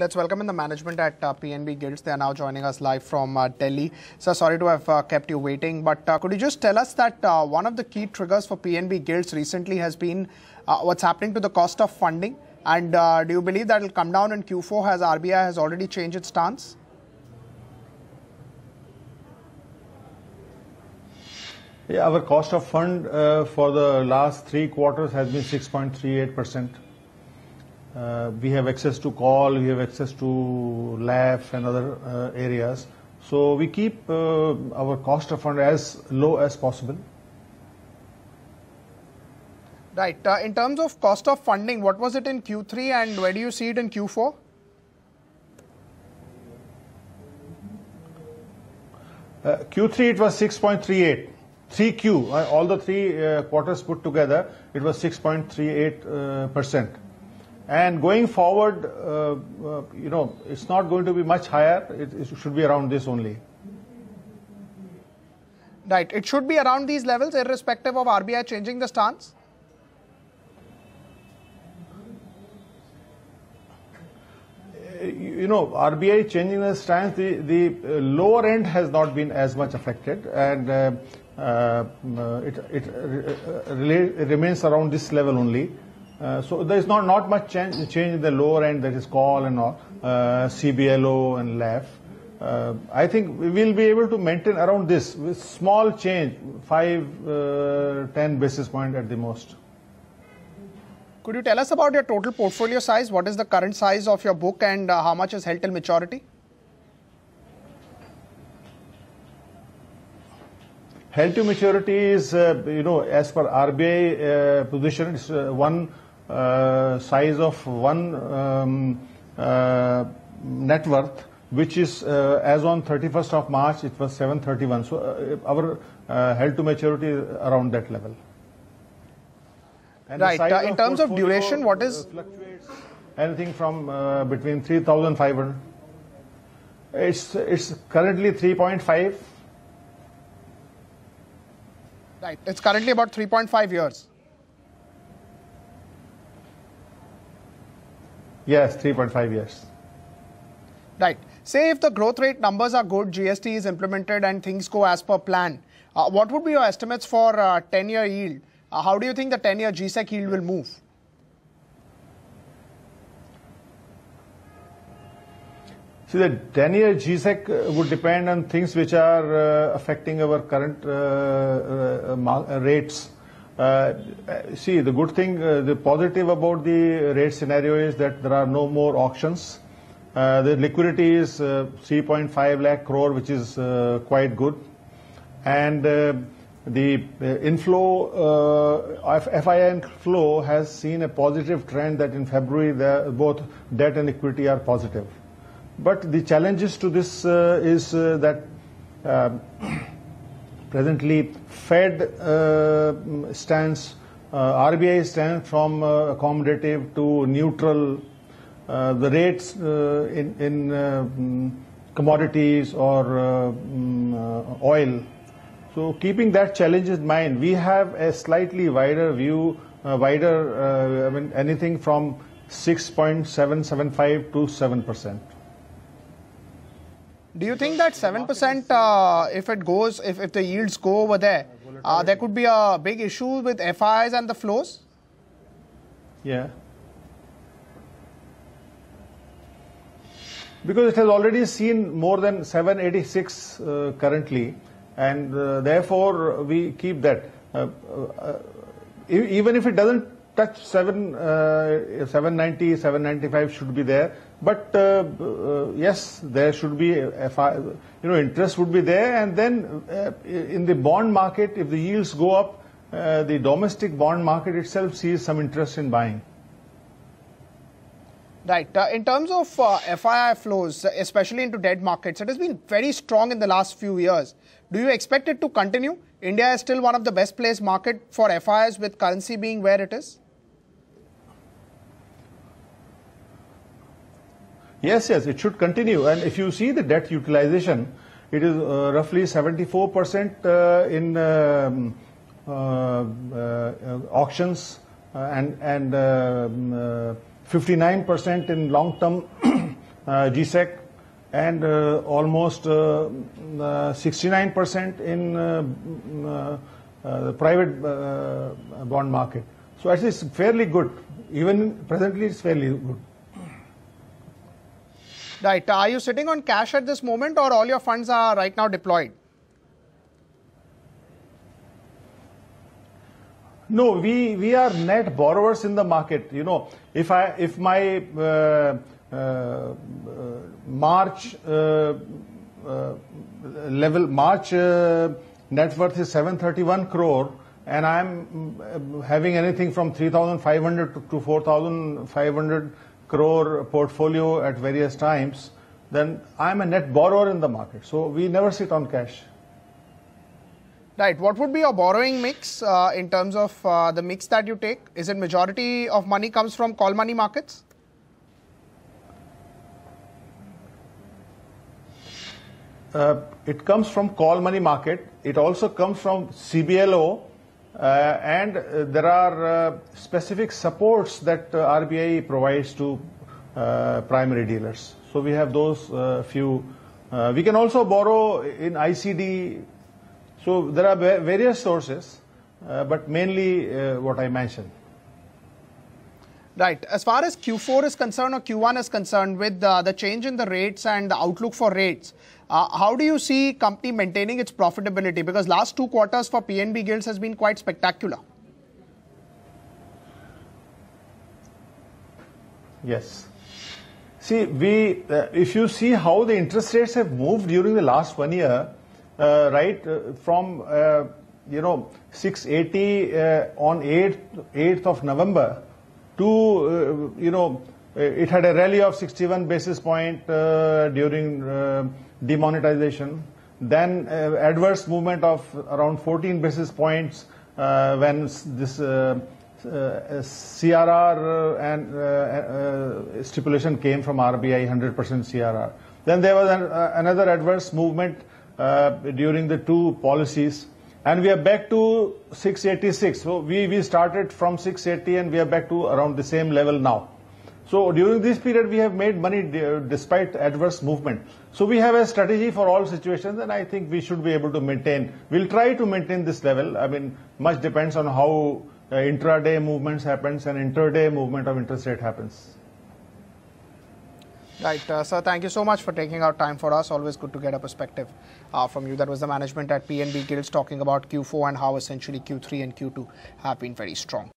Let's welcome in the management at uh, PNB Gilts. They are now joining us live from uh, Delhi. So sorry to have uh, kept you waiting, but uh, could you just tell us that uh, one of the key triggers for PNB Gilts recently has been uh, what's happening to the cost of funding? And do you believe that will come down in Q4 as RBI has already changed its stance? Yeah, our cost of fund for the last three quarters has been 6.38 percent. Uh, we have access to call, we have access to labs and other uh, areas. So we keep uh, our cost of fund as low as possible. Right. Uh, in terms of cost of funding, what was it in Q3 and where do you see it in Q4? Uh, Q3 it was 6.38. 3Q, uh, all the three uh, quarters put together, it was 6.38 uh, percent. And going forward, uh, uh, you know, it's not going to be much higher. It, it should be around this only. Right. It should be around these levels, irrespective of RBI changing the stance. you know, RBI changing the stance, the, the uh, lower end has not been as much affected, and uh, uh, it, it, uh, it remains around this level only. Uh, so there is not, not much change, change in the lower end, that is call and all, uh, CBLO and LAF. Uh, I think we will be able to maintain around this with small change, 5, uh, 10 basis point at the most. Could you tell us about your total portfolio size? What is the current size of your book and uh, how much is held till maturity? Held to maturity is, uh, you know, as per RBI uh, position, it's uh, one size of one um, uh, net worth, which is uh, as on 31st of March, it was 731. So uh, our uh, held to maturity is around that level. And Right. Uh, in terms of duration, what uh, fluctuates anything from uh, between 3,500. It's it's currently 3.5. Right. It's currently about 3.5 years. Yes, 3.5 years. Right. Say if the growth rate numbers are good, GST is implemented and things go as per plan, uh, what would be your estimates for uh, 10 year yield? Uh, how do you think the 10 year GSEC yield will move? See, the 10-year GSEC uh, would depend on things which are uh, affecting our current uh, uh, uh, rates. Uh, see, the good thing, uh, the positive about the rate scenario is that there are no more auctions. Uh, the liquidity is uh, 3.5 lakh crore, which is quite good. And the inflow, F- FIN flow has seen a positive trend that in February the, both debt and equity are positive. But the challenges to this is that presently Fed uh, stands, uh, RBI stands from uh, accommodative to neutral. The rates in, in mm, commodities or mm, oil. So keeping that challenge in mind, we have a slightly wider view, uh, wider, uh, I mean anything from 6.775 to 7 percent. Do you think that 7%, uh, if it goes, if, if the yields go over there, uh, there could be a big issue with FIs and the flows? Yeah. Because it has already seen more than 786 uh, currently, and uh, therefore we keep that. Uh, uh, even if it doesn't touch 7, uh, 790, 795 should be there. But uh, uh, yes, there should be, fi- you know, interest would be there, and then uh, in the bond market, if the yields go up, uh, the domestic bond market itself sees some interest in buying. Right. Uh, in terms of uh, FII flows, especially into debt markets, it has been very strong in the last few years. Do you expect it to continue? India is still one of the best placed market for FIIs with currency being where it is. Yes, yes, it should continue. And if you see the debt utilization, it is uh, roughly 74% uh, in um, uh, uh, auctions uh, and and um, uh, 59% in long-term GSEC and almost uh, mm, uh, 69% in mm, private bond market. So actually it's fairly good. Even presently it's fairly good. Right. Are you sitting on cash at this moment or all your funds are right now deployed? No, we, we are net borrowers in the market. You know, if I if my uh, uh, uh, March uh, uh, level March uh, net worth is 731 crore, and I'm mm, having anything from 3,500 to, to 4,500 crore portfolio at various times, then I'm a net borrower in the market. So we never sit on cash. Right. What would be your borrowing mix uh, in terms of uh, the mix that you take? Is it majority of money comes from call money markets? Uh, it comes from call money market. It also comes from CBLO, and uh, there are uh, specific supports that uh, RBI provides to uh, primary dealers. So we have those uh, few. Uh, we can also borrow in ICD. So there are various sources, uh, but mainly uh, what I mentioned. Right. As far as Q4 is concerned or Q1 is concerned, with uh, the change in the rates and the outlook for rates, uh, how do you see company maintaining its profitability? Because last two quarters for PNB Gilts has been quite spectacular. Yes. See, we, uh, if you see how the interest rates have moved during the last one year, uh, right, uh, from, uh, you know, 680 uh, on 8th, 8th of November to, uh, you know, uh, it had a rally of 61 basis point uh, during demonetization. Then adverse movement of around 14 basis points when this uh, CRR and uh, uh, stipulation came from RBI 100% CRR. Then there was an, another adverse movement during the two policies, and we are back to 686. So we, we started from 680 and we are back to around the same level now. So during this period, we have made money despite adverse movement. So we have a strategy for all situations, and I think we should be able to maintain. We'll try to maintain this level. I mean, much depends on how uh, intraday movements happens and interday movement of interest rate happens. Right, uh, sir. Thank you so much for taking out time for us. Always good to get a perspective uh, from you. That was the management at PNB Gilts talking about Q4 and how essentially Q3 and Q2 have been very strong.